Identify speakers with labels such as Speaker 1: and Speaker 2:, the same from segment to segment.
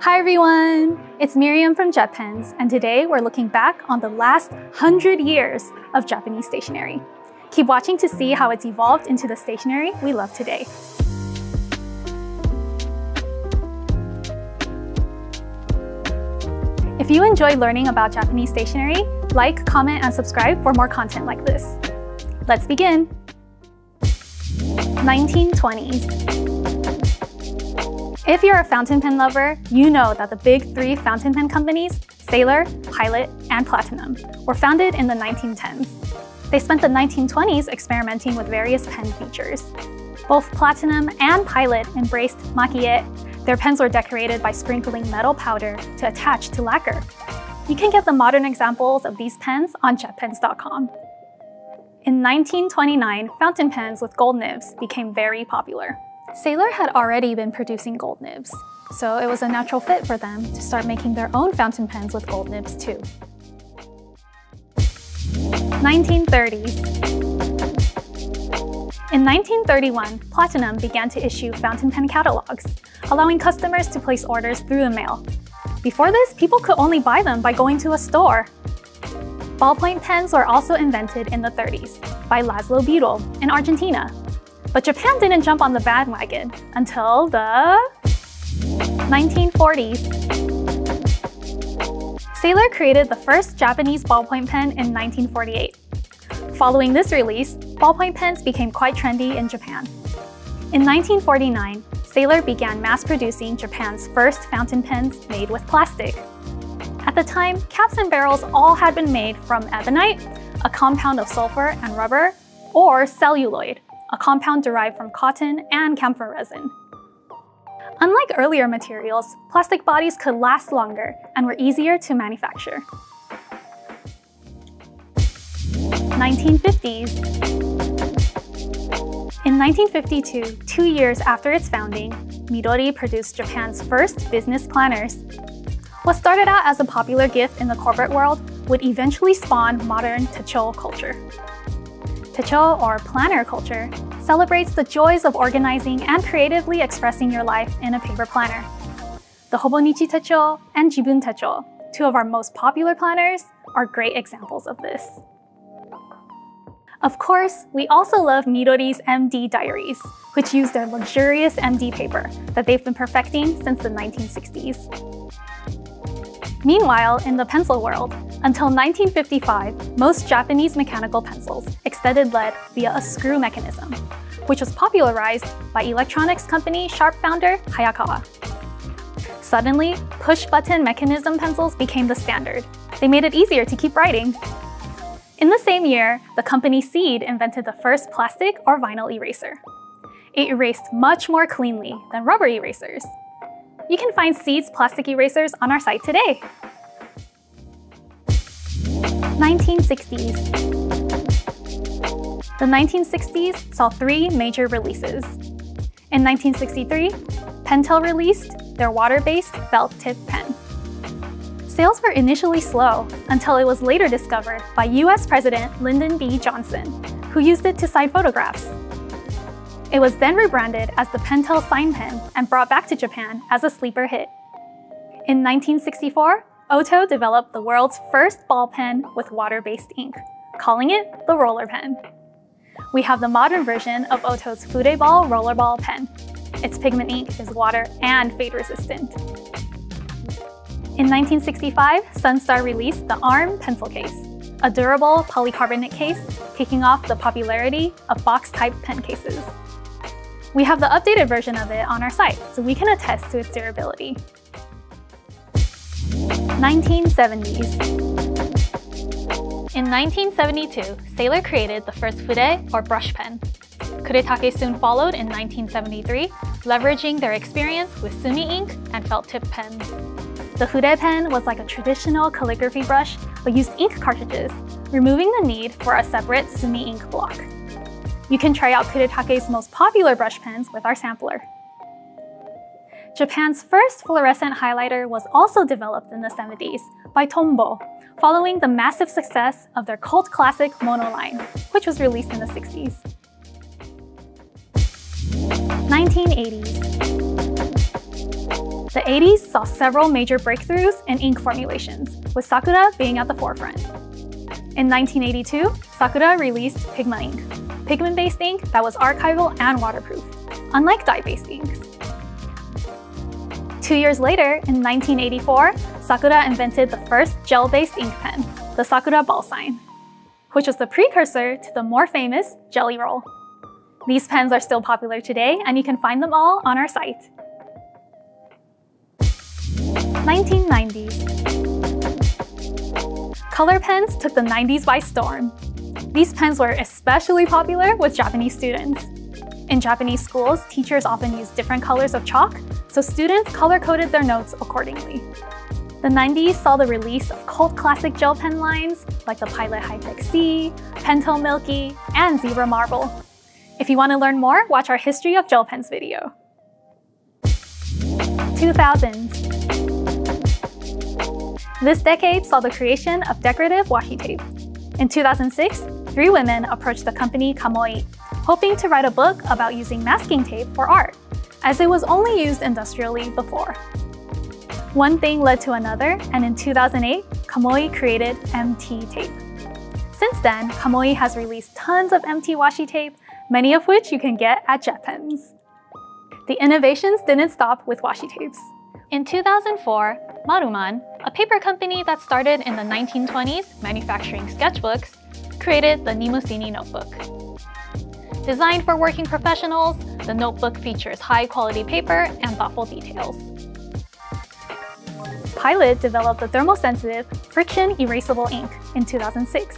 Speaker 1: Hi everyone! It's Miriam from JetPens, and today we're looking back on the last 100 years of Japanese stationery. Keep watching to see how it's evolved into the stationery we love today. If you enjoy learning about Japanese stationery, like, comment, and subscribe for more content like this. Let's begin! 1920s. If you're a fountain pen lover, you know that the big three fountain pen companies, Sailor, Pilot, and Platinum, were founded in the 1910s. They spent the 1920s experimenting with various pen features. Both Platinum and Pilot embraced maki-e. Their pens were decorated by sprinkling metal powder to attach to lacquer. You can get the modern examples of these pens on jetpens.com. In 1929, fountain pens with gold nibs became very popular. Sailor had already been producing gold nibs, so it was a natural fit for them to start making their own fountain pens with gold nibs too. 1930s. In 1931, Platinum began to issue fountain pen catalogs, allowing customers to place orders through the mail. Before this, people could only buy them by going to a store. Ballpoint pens were also invented in the 30s by Laszlo Biro in Argentina but Japan didn't jump on the bandwagon until the 1940s. Sailor created the first Japanese ballpoint pen in 1948. Following this release, ballpoint pens became quite trendy in Japan. In 1949, Sailor began mass producing Japan's first fountain pens made with plastic. At the time, caps and barrels all had been made from ebonite, a compound of sulfur and rubber, or celluloid, a compound derived from cotton and camphor resin. Unlike earlier materials, plastic bodies could last longer and were easier to manufacture. 1950s. In 1952, two years after its founding, Midori produced Japan's first business planners. What started out as a popular gift in the corporate world would eventually spawn modern techo culture. Techo, or planner culture, celebrates the joys of organizing and creatively expressing your life in a paper planner. The Hobonichi Techo and Jibun Techo, two of our most popular planners, are great examples of this. Of course, we also love Midori's MD diaries, which use their luxurious MD paper that they've been perfecting since the 1960s. Meanwhile, in the pencil world, until 1955, most Japanese mechanical pencils extended lead via a screw mechanism, which was popularized by electronics company Sharp founder Hayakawa. Suddenly, push-button mechanism pencils became the standard. They made it easier to keep writing. In the same year, the company Seed invented the first plastic or vinyl eraser. It erased much more cleanly than rubber erasers. You can find Seed's plastic erasers on our site today. 1960s. The 1960s saw three major releases. In 1963, Pentel released their water-based felt tip pen. Sales were initially slow until it was later discovered by US President Lyndon B. Johnson, who used it to sign photographs. It was then rebranded as the Pentel Sign Pen and brought back to Japan as a sleeper hit. In 1964, Ohto developed the world's first ball pen with water-based ink, calling it the roller pen. We have the modern version of Ohto's Fudeball Rollerball pen. Its pigment ink is water and fade resistant. In 1965, Sunstar released the ARM pencil case, a durable polycarbonate case kicking off the popularity of box-type pen cases. We have the updated version of it on our site, so we can attest to its durability. 1970s. In 1972, Sailor created the first fude, or brush pen. Kuretake soon followed in 1973, leveraging their experience with sumi ink and felt tip pens. The fude pen was like a traditional calligraphy brush, but used ink cartridges, removing the need for a separate sumi ink block. You can try out Kuretake's most popular brush pens with our sampler. Japan's first fluorescent highlighter was also developed in the 70s by Tombow, following the massive success of their cult classic Mono line, which was released in the 60s. 1980s. The 80s saw several major breakthroughs in ink formulations, with Sakura being at the forefront. In 1982, Sakura released Pigma ink, pigment-based ink that was archival and waterproof, unlike dye-based inks. Two years later, in 1984, Sakura invented the first gel-based ink pen, the Sakura Ballsign, which was the precursor to the more famous Gelly Roll. These pens are still popular today, and you can find them all on our site. 1990s. Color pens took the 90s by storm. These pens were especially popular with Japanese students. In Japanese schools, teachers often use different colors of chalk, so students color-coded their notes accordingly. The 90s saw the release of cult classic gel pen lines like the Pilot Hi-Tec-C, Pentel Milky, and Zebra Marble. If you want to learn more, watch our History of Gel Pens video. 2000s. This decade saw the creation of decorative washi tape. In 2006, three women approached the company Kamoi, hoping to write a book about using masking tape for art, as it was only used industrially before. One thing led to another, and in 2008, Kamoi created MT tape. Since then, Kamoi has released tons of MT washi tape, many of which you can get at JetPens. The innovations didn't stop with washi tapes. In 2004, Maruman, a paper company that started in the 1920s manufacturing sketchbooks, created the Mnemosyne notebook. Designed for working professionals, the notebook features high-quality paper and thoughtful details. Pilot developed the thermosensitive, friction-erasable ink in 2006.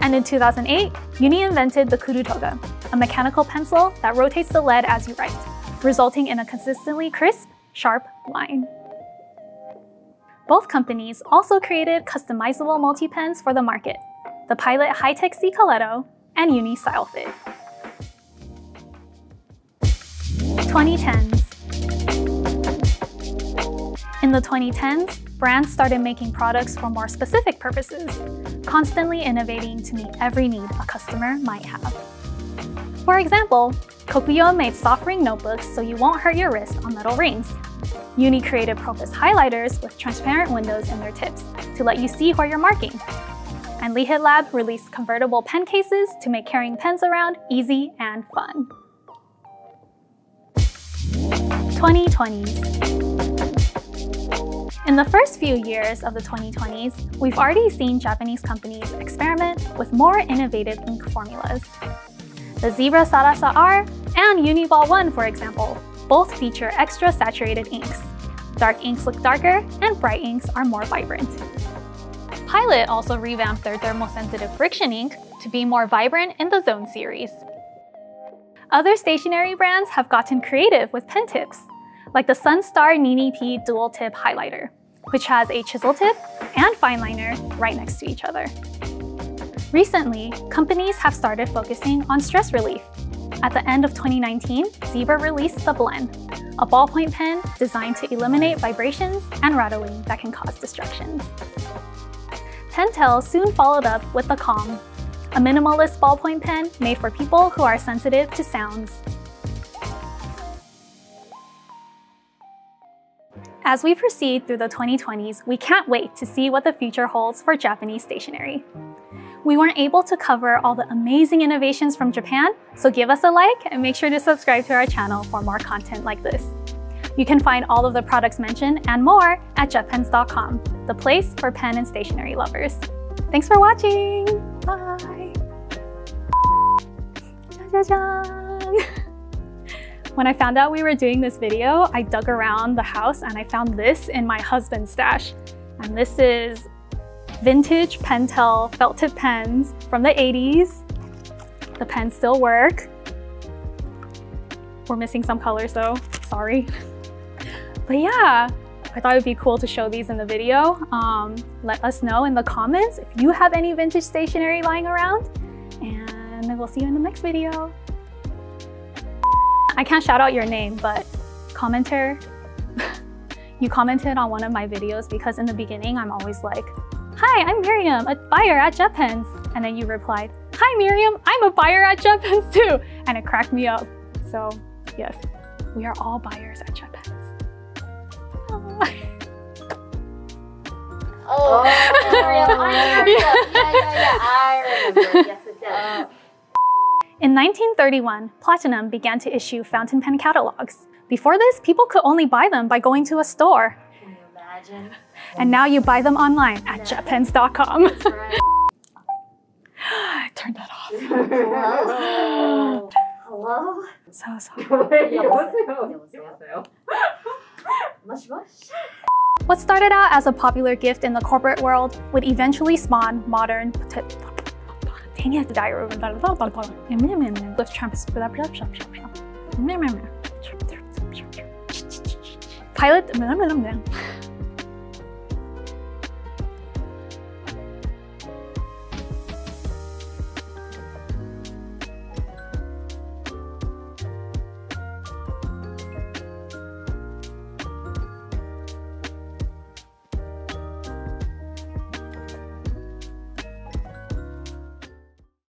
Speaker 1: And in 2008, Uni invented the Kuru Toga, a mechanical pencil that rotates the lead as you write, resulting in a consistently crisp, sharp line. Both companies also created customizable multi-pens for the market, the Pilot Hi-Tec C Coleto and Uni Style Fit. 2010s. In the 2010s, brands started making products for more specific purposes, constantly innovating to meet every need a customer might have. For example, Kokuyo made soft ring notebooks so you won't hurt your wrist on metal rings. Uni created Propus highlighters with transparent windows in their tips to let you see where you're marking. And Lab released convertible pen cases to make carrying pens around easy and fun. 2020s. In the first few years of the 2020s, we've already seen Japanese companies experiment with more innovative ink formulas. The Zebra Sarasa R and Uniball 1, for example, both feature extra saturated inks. Dark inks look darker, and bright inks are more vibrant. Pilot also revamped their thermosensitive friction ink to be more vibrant in the Zone series. Other stationery brands have gotten creative with pen tips, like the Sunstar Ninipie Dual Tip Highlighter, which has a chisel tip and fine liner right next to each other. Recently, companies have started focusing on stress relief. At the end of 2019, Zebra released the Blen, a ballpoint pen designed to eliminate vibrations and rattling that can cause distractions. Pentel soon followed up with the Calme, a minimalist ballpoint pen made for people who are sensitive to sounds. As we proceed through the 2020s, we can't wait to see what the future holds for Japanese stationery. We weren't able to cover all the amazing innovations from Japan, so give us a like and make sure to subscribe to our channel for more content like this. You can find all of the products mentioned and more at jetpens.com, the place for pen and stationery lovers. Thanks for watching! Bye! When I found out we were doing this video, I dug around the house and I found this in my husband's stash. And this is vintage Pentel felt tip pens from the 80s. The pens still work. We're missing some colors though, sorry. But yeah, I thought it'd be cool to show these in the video. Um, let us know in the comments if you have any vintage stationery lying around and we'll see you in the next video. I can't shout out your name, but commenter, you commented on one of my videos because in the beginning, I'm always like, hi, I'm Miriam, a buyer at JetPens. And then you replied, hi, Miriam, I'm a buyer at JetPens too. And it cracked me up. So yes, we are all buyers at JetPens. Oh, oh.
Speaker 2: Yeah. yeah, yeah, yeah, I remember. Yes, it does.
Speaker 1: In 1931, Platinum began to issue fountain pen catalogs. Before this, people could only buy them by going to a store.
Speaker 2: Can you imagine?
Speaker 1: And now you buy them online at no.
Speaker 2: jetpens.com. Right.
Speaker 1: Turn that off.
Speaker 2: Hello? Hello?
Speaker 1: So sorry.
Speaker 2: よせよ。よせよ。もしもし。
Speaker 1: What started out as a popular gift in the corporate world would eventually spawn modern pilot